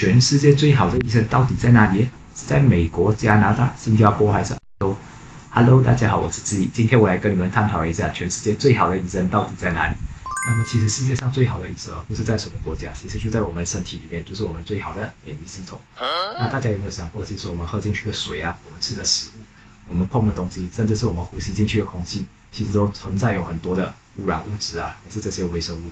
全世界最好的医生到底在哪里？是在美国、加拿大、新加坡还是都？Hello，大家好，我是志毅，今天我来跟你们探讨一下全世界最好的医生到底在哪里。那么其实世界上最好的医生不是在什么国家，其实就在我们身体里面，就是我们最好的免疫系统。那大家有没有想过，其实我们喝进去的水啊，我们吃的食物，我们碰的东西，甚至是我们呼吸进去的空气，其实都存在有很多的污染物质啊，也是这些微生物。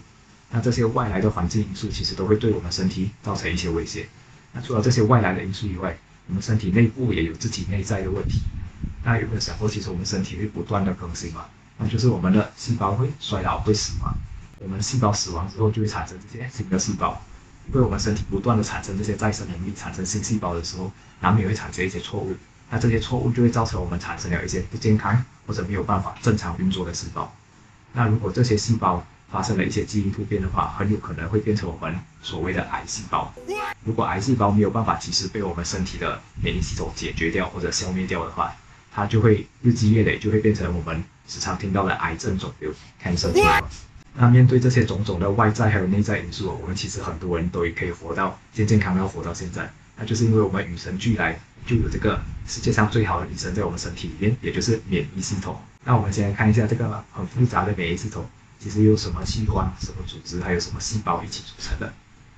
那这些外来的环境因素其实都会对我们身体造成一些威胁。那除了这些外来的因素以外，我们身体内部也有自己内在的问题。那有没有想过，其实我们身体会不断的更新嘛？那就是我们的细胞会衰老会死亡。我们细胞死亡之后就会产生这些新的细胞。因为我们身体不断的产生这些再生能力，产生新细胞的时候，难免会产生一些错误。那这些错误就会造成我们产生了一些不健康或者没有办法正常运作的细胞。那如果这些细胞，发生了一些基因突变的话，很有可能会变成我们所谓的癌细胞。如果癌细胞没有办法及时被我们身体的免疫系统解决掉或者消灭掉的话，它就会日积月累，就会变成我们时常听到的癌症肿瘤 （cancer）。那面对这些种种的外在还有内在因素，我们其实很多人都也可以活到健健康康活到现在，那就是因为我们与生俱来就有这个世界上最好的医生在我们身体里面，也就是免疫系统。那我们先来看一下这个很复杂的免疫系统。其实有什么器官、什么组织，还有什么细胞一起组成的？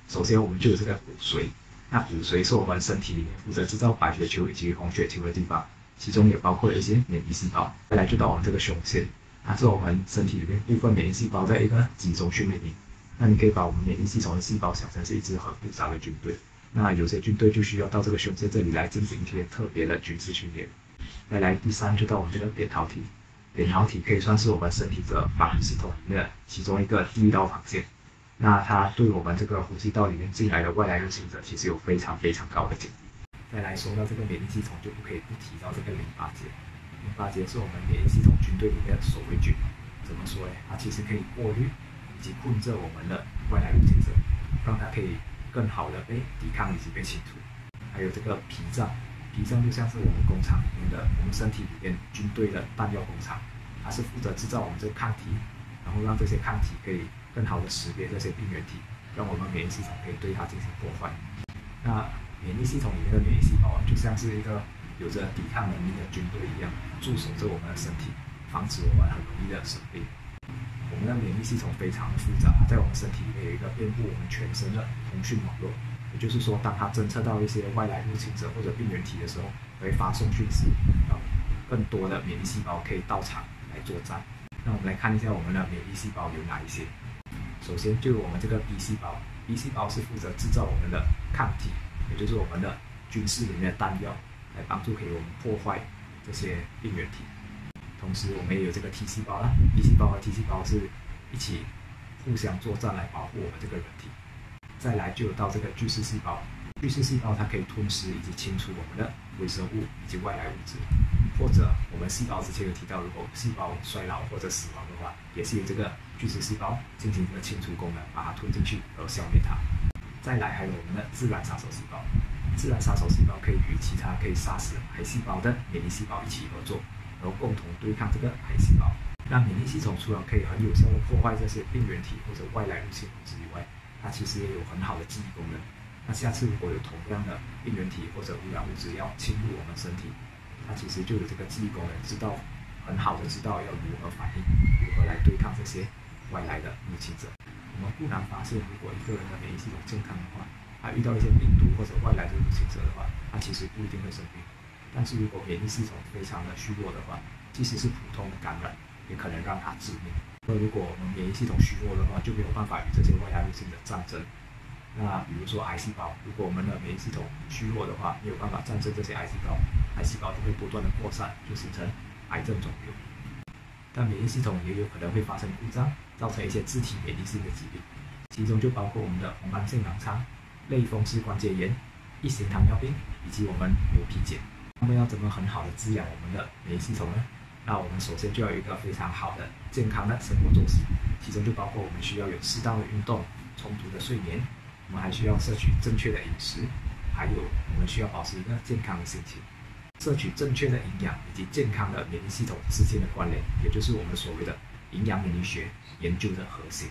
首先，我们就有这个骨髓。那骨髓是我们身体里面负责制造白血球以及红血球的地方，其中也包括了一些免疫细胞。再来就到我们这个胸腺，它是我们身体里面部分免疫细胞在一个集中训练营。那你可以把我们免疫系统的细胞想成是一支很复杂的军队。那有些军队就需要到这个胸腺这里来进行一些特别的军事训练。再来第三就到我们这个扁桃体。扁桃体可以算是我们身体的防御系统里面其中一个第一道防线。那它对我们这个呼吸道里面进来的外来入侵者，其实有非常非常高的警惕。再来说到这个免疫系统，就不可以不提到这个淋巴结。淋巴结是我们免疫系统军队里面的守卫军。怎么说呢？它其实可以过滤以及控制我们的外来入侵者，让它可以更好的被抵抗以及被清除。还有这个脾脏。脾脏就像是我们工厂里面的，我们身体里面军队的弹药工厂，它是负责制造我们这个抗体，然后让这些抗体可以更好的识别这些病原体，让我们免疫系统可以对它进行破坏。那免疫系统里面的免疫细胞啊，就像是一个有着抵抗能力的军队一样，驻守着我们的身体，防止我们很容易的生病。我们的免疫系统非常的复杂，在我们身体里面有一个遍布我们全身的通讯网络。也就是说，当它侦测到一些外来入侵者或者病原体的时候，会发送讯息，让更多的免疫细胞可以到场作战。那我们来看一下我们的免疫细胞有哪一些。首先，就我们这个 B 细胞，B 细胞是负责制造我们的抗体，也就是我们的军事里面的弹药，来帮助给我们破坏这些病原体。同时，我们也有这个 T 细胞啦，B 细胞和 T 细胞是一起互相作战来保护我们这个人体。再来就有到这个巨噬细胞，巨噬细胞它可以吞噬以及清除我们的微生物以及外来物质，或者我们细胞之前有提到，如果细胞衰老或者死亡的话，也是由这个巨噬细胞进行这个清除功能，把它吞进去而消灭它。再来还有我们的自然杀手细胞，自然杀手细胞可以与其他可以杀死癌细胞的免疫细胞一起合作，然后共同对抗这个癌细胞。那免疫系统除了可以很有效的破坏这些病原体或者外来入侵物质以外，它其实也有很好的记忆功能。那下次如果有同样的病原体或者污染物质要侵入我们身体，它其实就有这个记忆功能，知道很好的知道要如何反应，如何来对抗这些外来的入侵者。我们不难发现，如果一个人的免疫系统健康的话，他遇到一些病毒或者外来的入侵者的话，他其实不一定会生病。但是如果免疫系统非常的虚弱的话，即使是普通的感染，也可能让他致命。那如果我们免疫系统虚弱的话，就没有办法与这些外来入侵者战争。那比如说癌细胞，如果我们的免疫系统虚弱的话，没有办法战胜这些癌细胞，癌细胞就会不断的扩散，就形成癌症肿瘤。但免疫系统也有可能会发生故障，造成一些自体免疫性的疾病，其中就包括我们的红斑性狼疮、类风湿关节炎、一型糖尿病以及我们牛皮癣。那么要怎么很好的滋养我们的免疫系统呢？那我们首先就要有一个非常好的健康的生活作息，其中就包括我们需要有适当的运动、充足的睡眠，我们还需要摄取正确的饮食，还有我们需要保持一个健康的心情。摄取正确的营养以及健康的免疫系统之间的关联，也就是我们所谓的营养免疫学研究的核心。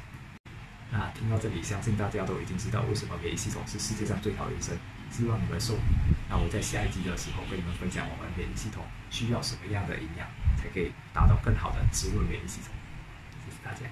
那听到这里，相信大家都已经知道为什么免疫系统是世界上最好的医生。希望你们受益。那我在下一集的时候跟你们分享我们免疫系统需要什么样的营养，才可以达到更好的植物免疫系统。谢谢大家